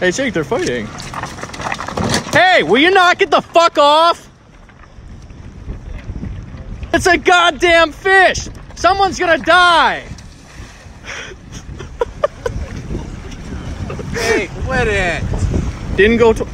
Hey, Jake, they're fighting. Hey, will you knock it the fuck off? It's a goddamn fish. Someone's gonna die. Hey, quit it. Didn't go to.